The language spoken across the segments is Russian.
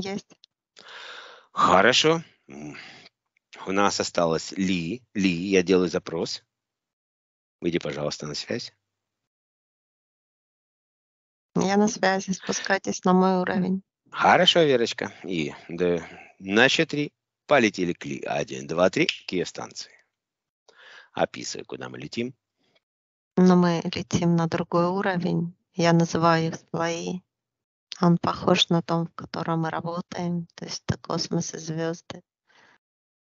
Есть. Хорошо. У нас осталось Ли. Ли, я делаю запрос. Выйди, пожалуйста, на связь. Я на связи, спускайтесь на мой уровень. Хорошо, Верочка. И да, на три полетели к Ли. Один, два, три, Киев станции. Описывай, куда мы летим. Но мы летим на другой уровень. Я называю их свои. Он похож на том, в котором мы работаем. То есть это космос и звезды.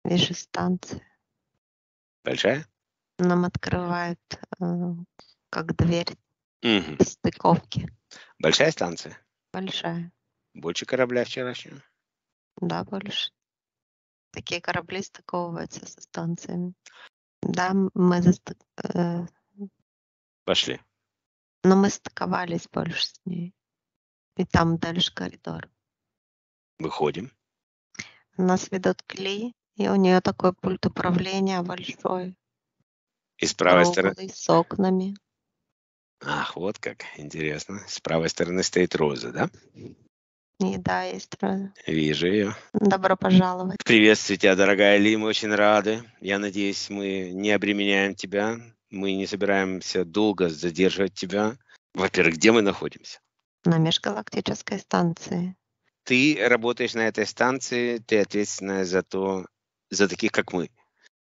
Вижу станцию. Большая? Нам открывают э, как дверь Мгм. стыковки. Большая станция? Большая. Больше корабля вчерашнего? Да, больше. Такие корабли стыковываются со станциями. Да, мы застык... э, Пошли. но мы стыковались больше с ней. И там дальше коридор. Выходим. Нас ведут к Ли, и у нее такой пульт управления большой, И с правой стороны... с окнами. Ах, вот как. Интересно. С правой стороны стоит Роза, да? И да, есть раза. Вижу ее. Добро пожаловать. Приветствую тебя, дорогая Ли, мы очень рады. Я надеюсь, мы не обременяем тебя. Мы не собираемся долго задерживать тебя. Во-первых, где мы находимся? На межгалактической станции. Ты работаешь на этой станции, ты ответственная за то, за таких, как мы.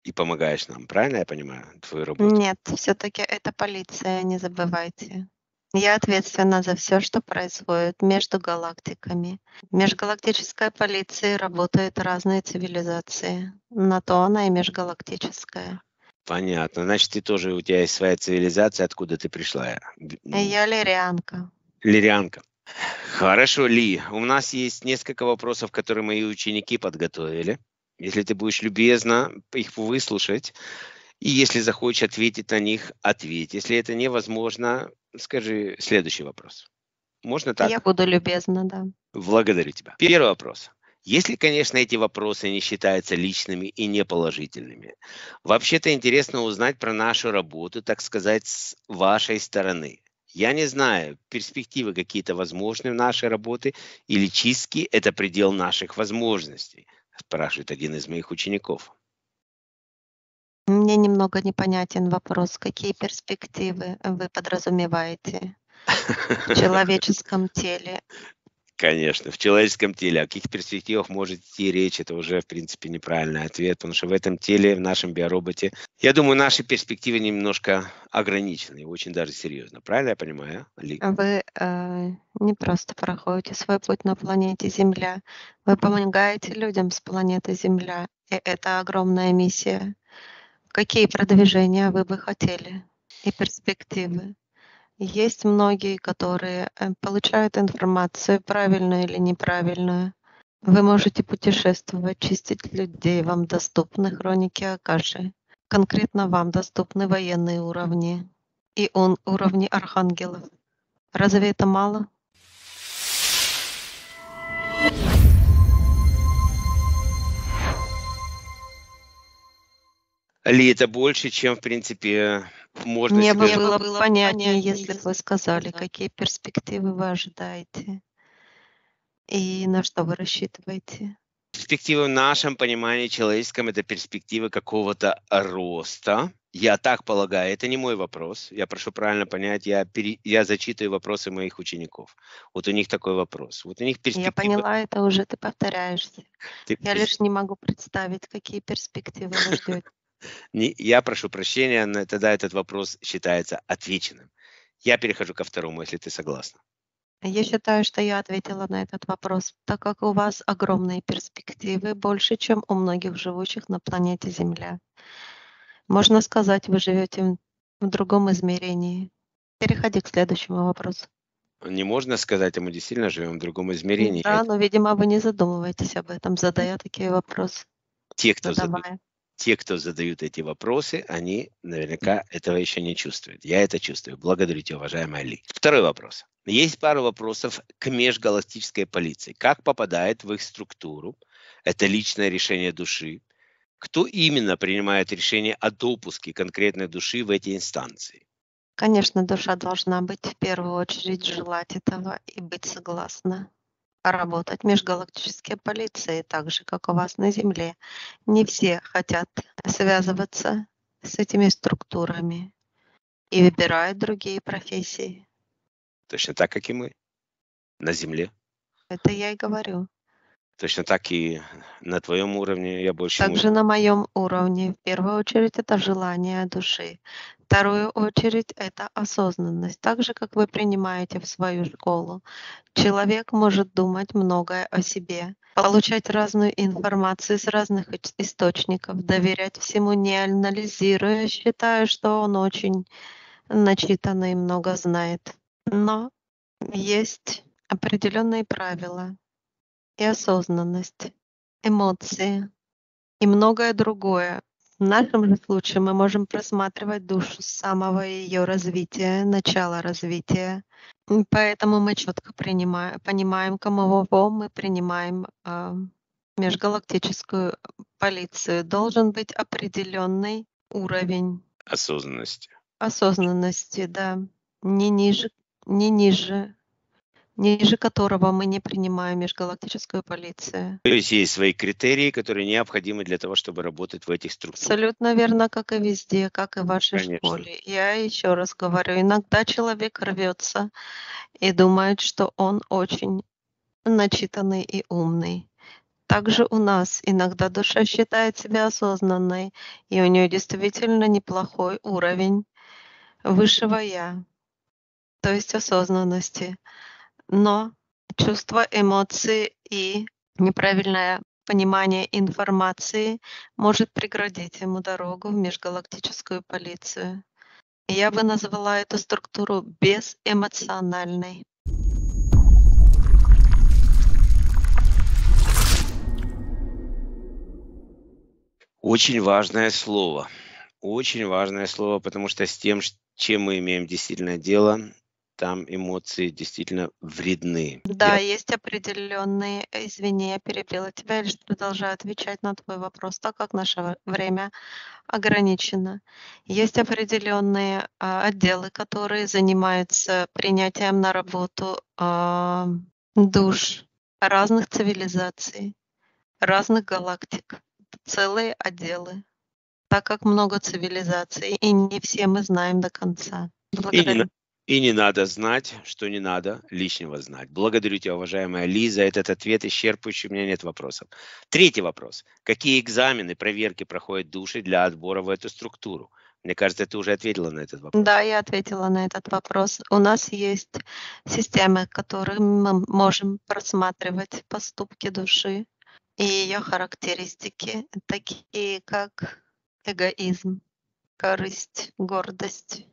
И помогаешь нам, правильно я понимаю, твою работу? Нет, все-таки это полиция, не забывайте. Я ответственна за все, что происходит между галактиками. В межгалактической полиции работают разные цивилизации. На то она и межгалактическая. Понятно. Значит, ты тоже, у тебя есть своя цивилизация, откуда ты пришла. Я лирианка. Лирианка. Хорошо, Ли. У нас есть несколько вопросов, которые мои ученики подготовили. Если ты будешь любезна их выслушать, и если захочешь ответить на них, ответь. Если это невозможно, скажи следующий вопрос. Можно так? Я буду любезна, да. Благодарю тебя. Первый вопрос. Если, конечно, эти вопросы не считаются личными и неположительными, вообще-то интересно узнать про нашу работу, так сказать, с вашей стороны. Я не знаю, перспективы какие-то возможны в нашей работе или чистки – это предел наших возможностей, спрашивает один из моих учеников. Мне немного непонятен вопрос, какие перспективы вы подразумеваете в человеческом теле. Конечно, в человеческом теле. О каких перспективах может идти речь, это уже, в принципе, неправильный ответ, потому что в этом теле, в нашем биороботе, я думаю, наши перспективы немножко ограничены, очень даже серьезно. Правильно я понимаю, Ли? Вы э, не просто проходите свой путь на планете Земля, вы помогаете людям с планеты Земля. И это огромная миссия. Какие продвижения вы бы хотели и перспективы? Есть многие, которые э, получают информацию, правильную или неправильную. Вы можете путешествовать, чистить людей, вам доступны хроники Акаши. Конкретно вам доступны военные уровни и он, уровни архангелов. Разве это мало? Ли, это больше, чем, в принципе, можно Мне себе... бы было понятнее, если бы вы сказали, какие перспективы вы ожидаете и на что вы рассчитываете. Перспектива в нашем понимании человеческом – это перспектива какого-то роста. Я так полагаю, это не мой вопрос. Я прошу правильно понять, я, пере- я зачитываю вопросы моих учеников. Вот у них такой вопрос. Вот у них перспектива... Я поняла, это уже ты повторяешься. Ты- Я лишь не могу представить, какие перспективы вы ждете. Не- я прошу прощения, но тогда этот вопрос считается отвеченным. Я перехожу ко второму, если ты согласна. Я считаю, что я ответила на этот вопрос, так как у вас огромные перспективы, больше, чем у многих живущих на планете Земля. Можно сказать, вы живете в другом измерении. Переходи к следующему вопросу. Не можно сказать, а мы действительно живем в другом измерении. Да, Это но, видимо, вы не задумываетесь об этом, задая такие вопросы. те, кто зада- Задавая. Те, кто задают эти вопросы, они наверняка этого еще не чувствуют. Я это чувствую. Благодарю тебя, уважаемая Ли. Второй вопрос. Есть пару вопросов к межгалактической полиции. Как попадает в их структуру? Это личное решение души. Кто именно принимает решение о допуске конкретной души в эти инстанции? Конечно, душа должна быть в первую очередь желать этого и быть согласна. Работать межгалактические полиции, так же, как у вас на Земле. Не все хотят связываться с этими структурами и выбирают другие профессии. Точно так, как и мы на Земле. Это я и говорю. Точно так и на твоем уровне я больше... Также на моем уровне. В первую очередь это желание души. Вторую очередь это осознанность. Так же, как вы принимаете в свою школу. Человек может думать многое о себе, получать разную информацию с разных источников, доверять всему, не анализируя, считая, что он очень начитанный и много знает. Но есть определенные правила, и осознанность, эмоции и многое другое. В нашем же случае мы можем просматривать душу с самого ее развития, начала развития. Поэтому мы четко принимаем, понимаем, кому мы принимаем э, межгалактическую полицию. Должен быть определенный уровень осознанности. Осознанности, да. Не ниже, не ниже ниже которого мы не принимаем межгалактическую полицию. То есть есть свои критерии, которые необходимы для того, чтобы работать в этих структурах. Абсолютно верно, как и везде, как и в вашей Конечно. школе. Я еще раз говорю, иногда человек рвется и думает, что он очень начитанный и умный. Также у нас иногда душа считает себя осознанной, и у нее действительно неплохой уровень высшего я, то есть осознанности но чувства, эмоции и неправильное понимание информации может преградить ему дорогу в межгалактическую полицию. Я бы назвала эту структуру безэмоциональной. Очень важное слово. Очень важное слово, потому что с тем, чем мы имеем действительно дело, там эмоции действительно вредны. Да, я... есть определенные, извини, я перебила тебя, я лишь продолжаю отвечать на твой вопрос, так как наше время ограничено. Есть определенные а, отделы, которые занимаются принятием на работу а, душ разных цивилизаций, разных галактик, целые отделы, так как много цивилизаций, и не все мы знаем до конца. Благодарю. И не, и не надо знать, что не надо лишнего знать. Благодарю тебя, уважаемая Лиза. Этот ответ исчерпывающий, у меня нет вопросов. Третий вопрос. Какие экзамены, проверки проходят души для отбора в эту структуру? Мне кажется, ты уже ответила на этот вопрос. Да, я ответила на этот вопрос. У нас есть системы, которые мы можем просматривать поступки души и ее характеристики, такие как эгоизм, корысть, гордость,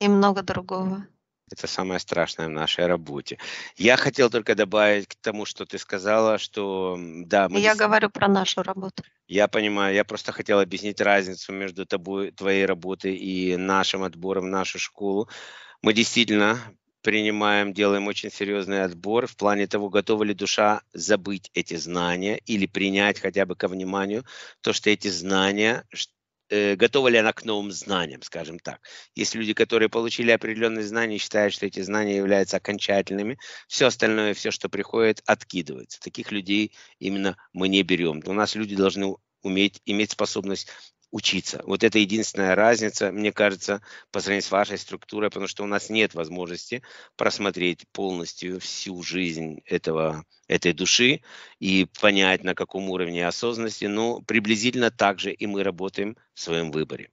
и много другого. Это самое страшное в нашей работе. Я хотел только добавить к тому, что ты сказала, что да, мы... Я говорю про нашу работу. Я понимаю, я просто хотел объяснить разницу между тобой, твоей работой и нашим отбором в нашу школу. Мы действительно принимаем, делаем очень серьезный отбор в плане того, готова ли душа забыть эти знания или принять хотя бы ко вниманию то, что эти знания, готова ли она к новым знаниям, скажем так. Есть люди, которые получили определенные знания, считают, что эти знания являются окончательными, все остальное, все, что приходит, откидывается. Таких людей именно мы не берем. У нас люди должны уметь, иметь способность учиться. Вот это единственная разница, мне кажется, по сравнению с вашей структурой, потому что у нас нет возможности просмотреть полностью всю жизнь этого, этой души и понять, на каком уровне осознанности, но приблизительно так же и мы работаем в своем выборе.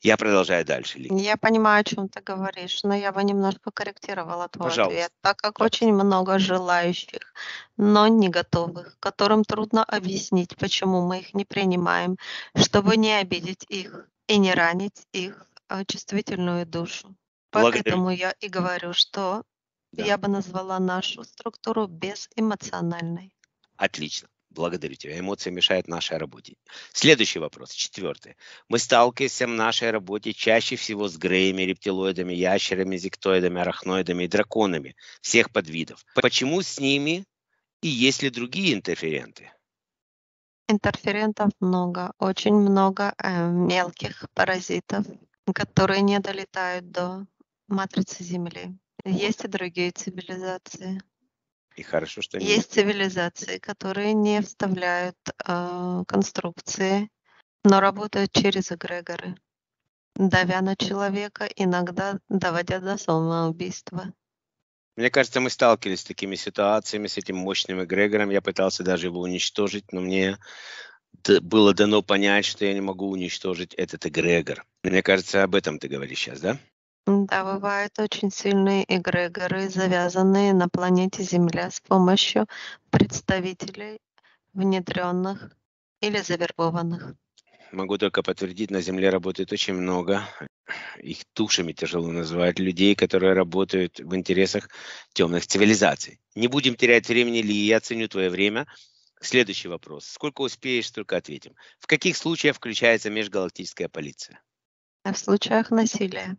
Я продолжаю дальше. Ли. Я понимаю, о чем ты говоришь, но я бы немножко корректировала твой Пожалуйста. ответ, так как очень много желающих, но не готовых, которым трудно объяснить, почему мы их не принимаем, чтобы не обидеть их и не ранить их а, чувствительную душу. Благодарю. Поэтому я и говорю, что да. я бы назвала нашу структуру безэмоциональной. Отлично. Благодарю тебя. Эмоции мешают нашей работе. Следующий вопрос, четвертый. Мы сталкиваемся в нашей работе чаще всего с греями, рептилоидами, ящерами, зиктоидами, арахноидами и драконами всех подвидов. Почему с ними и есть ли другие интерференты? Интерферентов много, очень много э, мелких паразитов, которые не долетают до матрицы Земли. Есть и другие цивилизации. И хорошо, что нет. Есть цивилизации, которые не вставляют э, конструкции, но работают через эгрегоры, давя на человека, иногда доводя до самоубийства. Мне кажется, мы сталкивались с такими ситуациями, с этим мощным эгрегором. Я пытался даже его уничтожить, но мне было дано понять, что я не могу уничтожить этот эгрегор. Мне кажется, об этом ты говоришь сейчас, да? Да, бывают очень сильные эгрегоры, завязанные на планете Земля с помощью представителей внедренных или завербованных. Могу только подтвердить, на Земле работает очень много их душами тяжело называть, людей, которые работают в интересах темных цивилизаций. Не будем терять времени, Ли, я ценю твое время. Следующий вопрос. Сколько успеешь, столько ответим. В каких случаях включается межгалактическая полиция? В случаях насилия.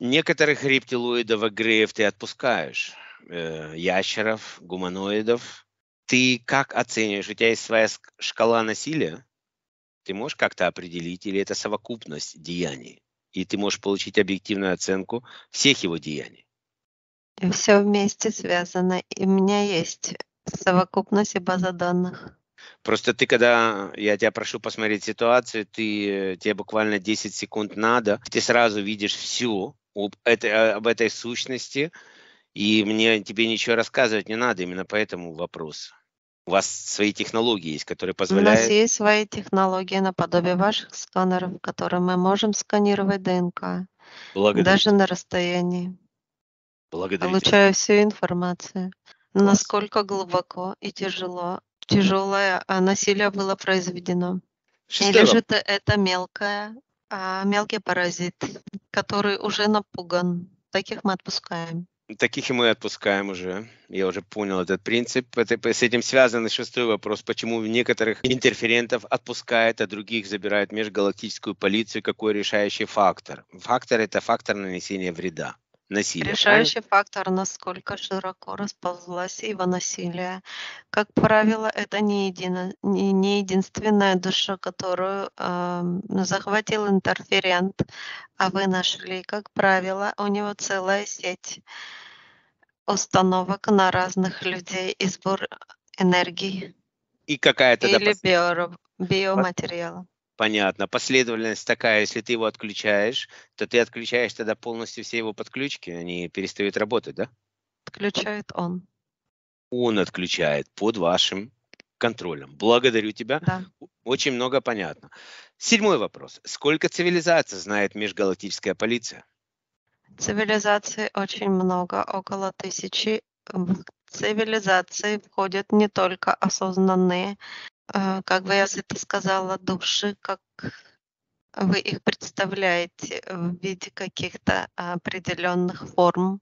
Некоторых рептилоидов и греев ты отпускаешь. Э, ящеров, гуманоидов. Ты как оцениваешь? У тебя есть своя шкала насилия? Ты можешь как-то определить, или это совокупность деяний? и ты можешь получить объективную оценку всех его деяний. Все вместе связано. И у меня есть совокупность и база данных. Просто ты, когда я тебя прошу посмотреть ситуацию, ты, тебе буквально 10 секунд надо, ты сразу видишь все об этой, об этой сущности, и мне тебе ничего рассказывать не надо, именно поэтому вопрос. У вас свои технологии есть, которые позволяют... У нас есть свои технологии наподобие ваших сканеров, которые мы можем сканировать ДНК. Благодарю. Даже на расстоянии. Благодарю Получаю всю информацию. Класс. Насколько глубоко и тяжело, тяжелое а, насилие было произведено. Шестой Или же это, это мелкое, а, мелкий паразит, который уже напуган. Таких мы отпускаем. Таких и мы отпускаем уже. Я уже понял этот принцип. Это, с этим связан шестой вопрос. Почему некоторых интерферентов отпускают, а других забирают межгалактическую полицию? Какой решающий фактор? Фактор – это фактор нанесения вреда насилия. Решающий правильно? фактор, насколько широко расползлась его насилие. Как правило, это не, едино, не, не единственная душа, которую э, захватил интерферент, а вы нашли. Как правило, у него целая сеть установок на разных людей и сбор энергии. И какая то Или био, биоматериала. Понятно. Последовательность такая, если ты его отключаешь, то ты отключаешь тогда полностью все его подключки, они перестают работать, да? Отключает он. Он отключает под вашим контролем. Благодарю тебя. Да. Очень много понятно. Седьмой вопрос. Сколько цивилизаций знает межгалактическая полиция? Цивилизаций очень много, около тысячи. В цивилизации входят не только осознанные как бы я это сказала, души, как вы их представляете в виде каких-то определенных форм.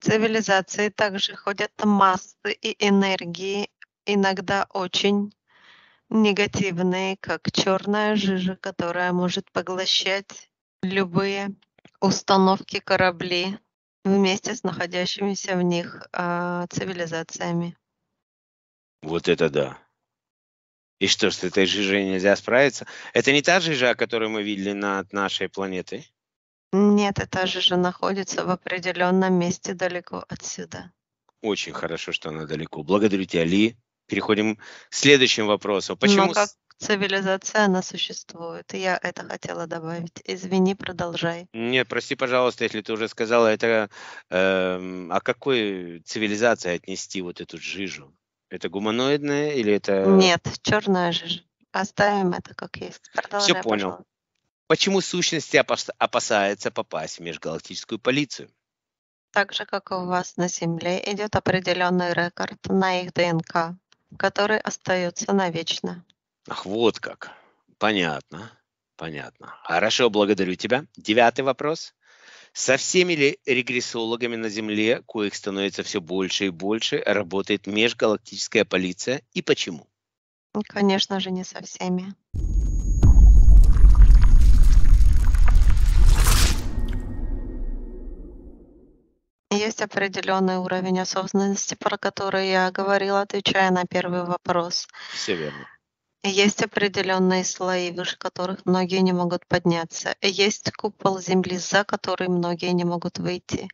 Цивилизации также ходят массы и энергии, иногда очень негативные, как черная жижа, которая может поглощать любые установки корабли вместе с находящимися в них э, цивилизациями. Вот это да. И что, с этой жижей нельзя справиться? Это не та жижа, которую мы видели над нашей планетой? Нет, эта жижа находится в определенном месте далеко отсюда. Очень хорошо, что она далеко. Благодарю тебя, Ли. Переходим к следующему вопросу. Почему... Но как цивилизация, она существует. Я это хотела добавить. Извини, продолжай. Нет, прости, пожалуйста, если ты уже сказала, это... Э, а какой цивилизации отнести вот эту жижу? Это гуманоидное или это... Нет, черная же. Оставим это как есть. Продолжай, Все понял. Пожалуйста. Почему сущности опасаются попасть в межгалактическую полицию? Так же, как и у вас на Земле, идет определенный рекорд на их ДНК, который остается навечно. Ах, вот как. Понятно. Понятно. Хорошо, благодарю тебя. Девятый вопрос. Со всеми ли регрессологами на Земле, коих становится все больше и больше, работает межгалактическая полиция и почему? Ну, конечно же, не со всеми. Есть определенный уровень осознанности, про который я говорила, отвечая на первый вопрос. Все верно. Есть определенные слои, выше которых многие не могут подняться. Есть купол Земли, за который многие не могут выйти.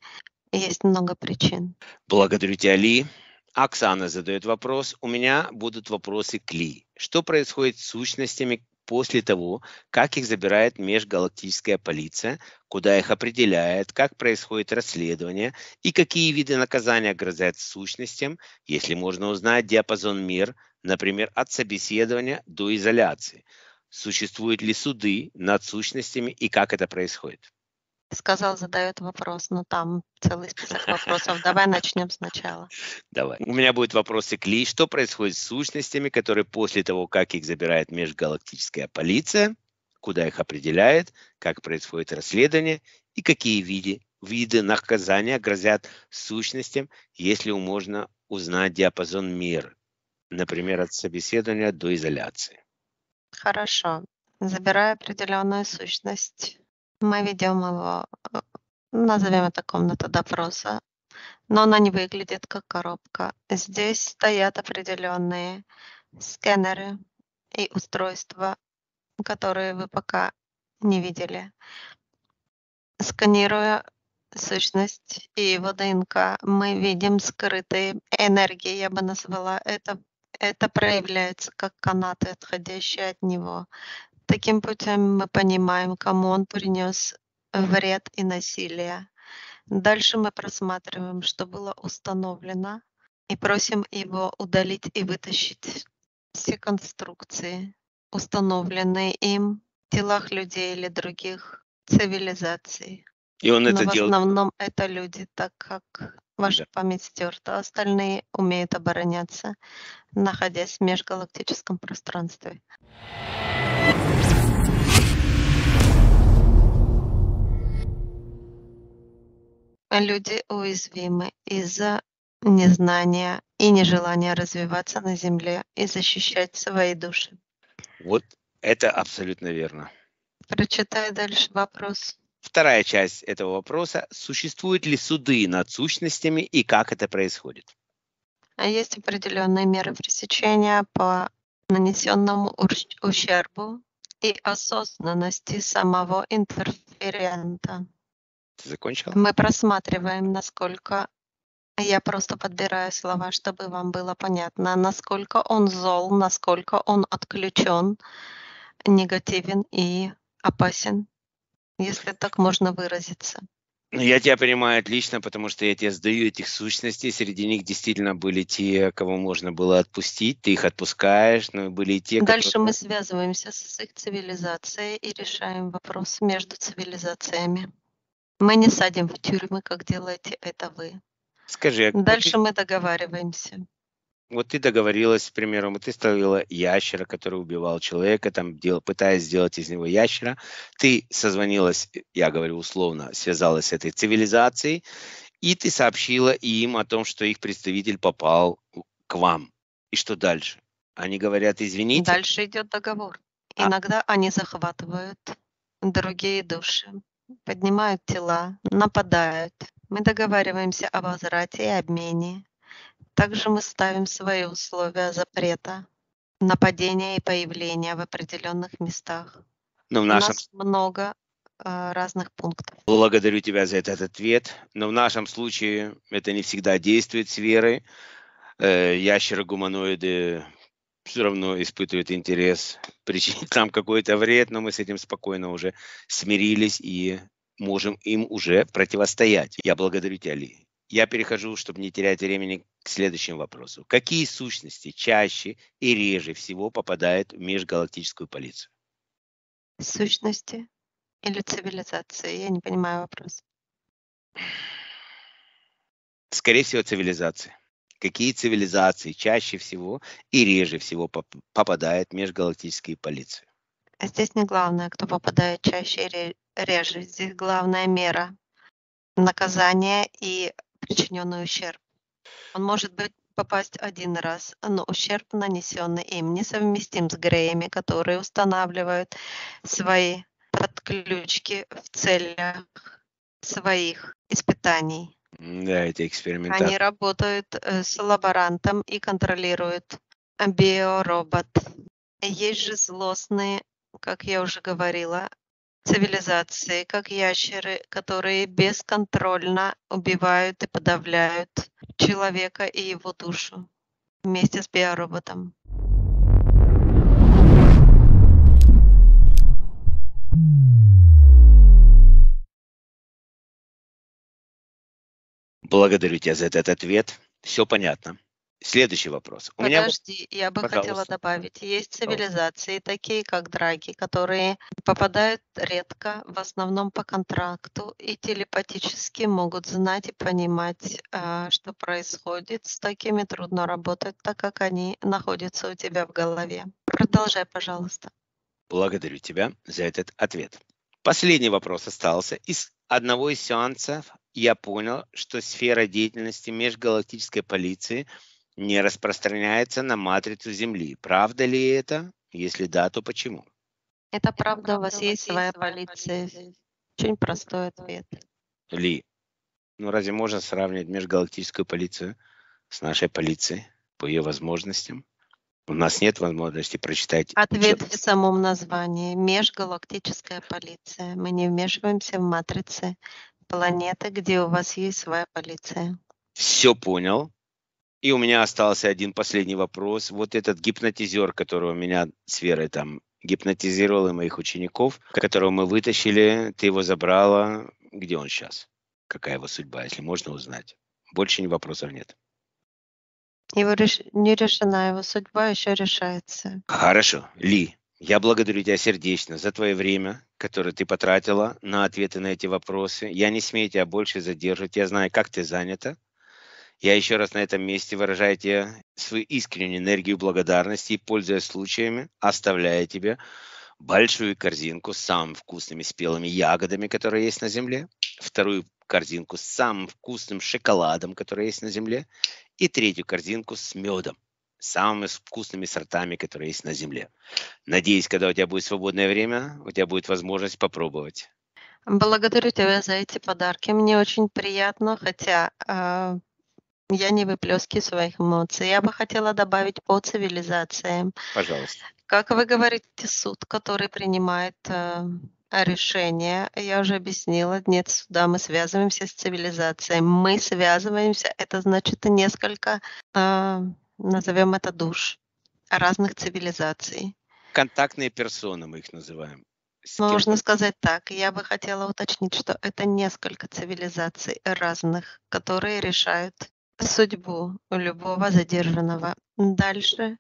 Есть много причин. Благодарю тебя, Ли. Оксана задает вопрос. У меня будут вопросы к Ли. Что происходит с сущностями после того, как их забирает межгалактическая полиция, куда их определяет, как происходит расследование и какие виды наказания грозят сущностям, если можно узнать диапазон мер, например, от собеседования до изоляции. Существуют ли суды над сущностями и как это происходит? сказал, задает вопрос, но там целый список вопросов. Давай начнем сначала. Давай. У меня будет вопросы к Ли. Что происходит с сущностями, которые после того, как их забирает межгалактическая полиция, куда их определяет, как происходит расследование и какие виды, виды наказания грозят сущностям, если можно узнать диапазон мер, например, от собеседования до изоляции. Хорошо. Забирая определенную сущность, мы ведем его, э, назовем это комната допроса, но она не выглядит как коробка. Здесь стоят определенные сканеры и устройства, которые вы пока не видели. Сканируя сущность и его ДНК, мы видим скрытые энергии, я бы назвала это. Это проявляется как канаты, отходящие от него. Таким путем мы понимаем, кому он принес вред и насилие. Дальше мы просматриваем, что было установлено, и просим его удалить и вытащить все конструкции, установленные им в телах людей или других цивилизаций. И он Но это в делает. основном это люди, так как ваша память стерта, остальные умеют обороняться, находясь в межгалактическом пространстве. Люди уязвимы из-за незнания и нежелания развиваться на Земле и защищать свои души. Вот это абсолютно верно. Прочитай дальше вопрос. Вторая часть этого вопроса. Существуют ли суды над сущностями и как это происходит? А есть определенные меры пресечения по нанесенному ущербу и осознанности самого интерферента. Ты закончил? Мы просматриваем, насколько я просто подбираю слова, чтобы вам было понятно, насколько он зол, насколько он отключен, негативен и опасен, если так можно выразиться. Ну, Я тебя понимаю отлично, потому что я тебе сдаю этих сущностей. Среди них действительно были те, кого можно было отпустить. Ты их отпускаешь, но были и те, Дальше которые... мы связываемся с их цивилизацией и решаем вопрос между цивилизациями. Мы не садим в тюрьмы, как делаете это вы. Скажи, а Дальше мы договариваемся. Вот ты договорилась, к примеру, вот ты ставила ящера, который убивал человека, там, дел, пытаясь сделать из него ящера. Ты созвонилась, я говорю условно, связалась с этой цивилизацией, и ты сообщила им о том, что их представитель попал к вам. И что дальше? Они говорят, извините, Дальше идет договор. А- Иногда они захватывают другие души, поднимают тела, нападают. Мы договариваемся о возврате и обмене. Также мы ставим свои условия запрета нападения и появления в определенных местах. но в У нашем нас много э, разных пунктов. Благодарю тебя за этот ответ. Но в нашем случае это не всегда действует с верой. Э, Ящеры-гуманоиды все равно испытывают интерес причинить нам какой-то вред, но мы с этим спокойно уже смирились и можем им уже противостоять. Я благодарю тебя, Ли. Я перехожу, чтобы не терять времени, к следующему вопросу. Какие сущности чаще и реже всего попадают в межгалактическую полицию? Сущности или цивилизации? Я не понимаю вопрос. Скорее всего, цивилизации. Какие цивилизации чаще всего и реже всего поп- попадают в межгалактические полиции? А Здесь не главное, кто попадает чаще или реже. Здесь главная мера наказания и причиненный ущерб. Он может быть попасть один раз, но ущерб, нанесенный им, несовместим с Греями, которые устанавливают свои подключки в целях своих испытаний. Да, эти экспериментаторы. Они работают э, с лаборантом и контролируют биоробот. Есть же злостные, как я уже говорила, цивилизации, как ящеры, которые бесконтрольно убивают и подавляют человека и его душу вместе с биороботом. Благодарю тебя за этот ответ. Все понятно. Следующий вопрос. У Подожди, меня... я бы Пожалуйста. хотела добавить. Есть цивилизации, такие как драги, которые попадают редко, в основном по контракту, и телепатически могут знать и понимать, а, что происходит. С такими трудно работать, так как они находятся у тебя в голове. Продолжай, пожалуйста. Благодарю тебя за этот ответ. Последний вопрос остался. Из одного из сеансов я понял, что сфера деятельности межгалактической полиции – не распространяется на матрицу Земли. Правда ли это? Если да, то почему? Это правда, у вас есть своя полиция. Очень простой ответ. Ли, ну разве можно сравнивать межгалактическую полицию с нашей полицией по ее возможностям? У нас нет возможности прочитать. Ответ в самом названии. Межгалактическая полиция. Мы не вмешиваемся в матрицы планеты, где у вас есть своя полиция. Все понял. И у меня остался один последний вопрос. Вот этот гипнотизер, которого меня с Верой там гипнотизировал и моих учеников, которого мы вытащили, ты его забрала. Где он сейчас? Какая его судьба, если можно узнать? Больше вопросов нет. Его реш... не решена, его судьба еще решается. Хорошо. Ли, я благодарю тебя сердечно за твое время, которое ты потратила на ответы на эти вопросы. Я не смею тебя больше задерживать. Я знаю, как ты занята. Я еще раз на этом месте выражаю тебе свою искреннюю энергию благодарности и, пользуясь случаями, оставляю тебе большую корзинку с самыми вкусными спелыми ягодами, которые есть на земле, вторую корзинку с самым вкусным шоколадом, который есть на земле, и третью корзинку с медом, самыми вкусными сортами, которые есть на земле. Надеюсь, когда у тебя будет свободное время, у тебя будет возможность попробовать. Благодарю тебя за эти подарки. Мне очень приятно, хотя а, я не выплескиваю своих эмоций. Я бы хотела добавить по цивилизациям. Пожалуйста. Как вы говорите, суд, который принимает э, решение, я уже объяснила, нет суда, мы связываемся с цивилизацией. Мы связываемся, это значит несколько, э, назовем это душ разных цивилизаций. Контактные персоны мы их называем. Можно сказать так. Я бы хотела уточнить, что это несколько цивилизаций разных, которые решают судьбу любого задержанного. Дальше.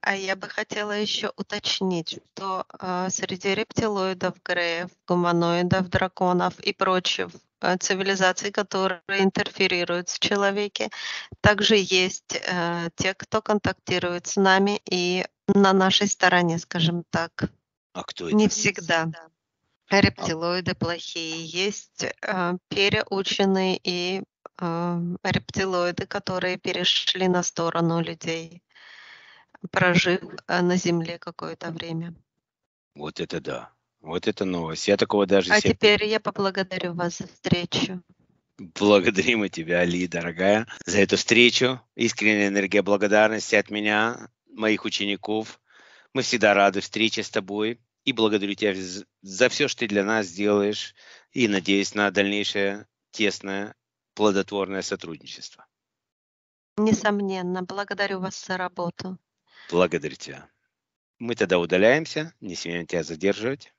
А я бы хотела еще уточнить, что э, среди рептилоидов, греев, гуманоидов, драконов и прочих э, цивилизаций, которые интерферируют с человеке, также есть э, те, кто контактирует с нами и на нашей стороне, скажем так. А кто это? Не всегда. Рептилоиды плохие. Есть э, переученные и рептилоиды, которые перешли на сторону людей, прожив э, на Земле какое-то время. Вот это да. Вот это новость. Я такого даже... А себе... теперь я поблагодарю вас за встречу. Благодарим и тебя, Али, дорогая, за эту встречу. Искренняя энергия благодарности от меня, моих учеников. Мы всегда рады встрече с тобой. И благодарю тебя за все, что ты для нас делаешь. И надеюсь на дальнейшее тесное плодотворное сотрудничество. Несомненно. Благодарю вас за работу. Благодарю тебя. Мы тогда удаляемся, не смеем тебя задерживать.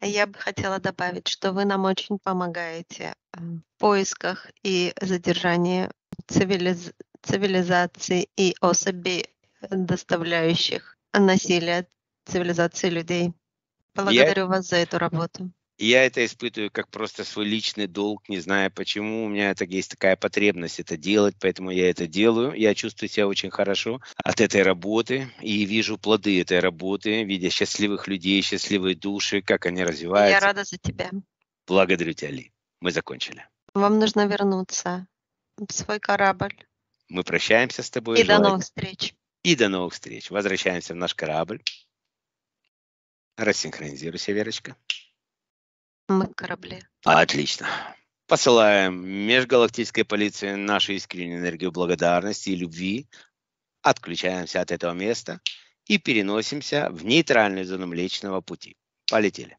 Я бы хотела добавить, что вы нам очень помогаете э, в поисках и задержании цивилиз... цивилизации и особей, доставляющих насилие цивилизации людей. Благодарю Я... вас за эту работу я это испытываю как просто свой личный долг, не знаю почему. У меня это, есть такая потребность это делать, поэтому я это делаю. Я чувствую себя очень хорошо от этой работы и вижу плоды этой работы, видя счастливых людей, счастливые души, как они развиваются. Я рада за тебя. Благодарю тебя, Ли. Мы закончили. Вам нужно вернуться в свой корабль. Мы прощаемся с тобой. И желаю... до новых встреч. И до новых встреч. Возвращаемся в наш корабль. Рассинхронизируйся, Верочка. Мы корабли. Отлично. Посылаем межгалактической полиции нашу искреннюю энергию благодарности и любви. Отключаемся от этого места и переносимся в нейтральную зону Млечного Пути. Полетели.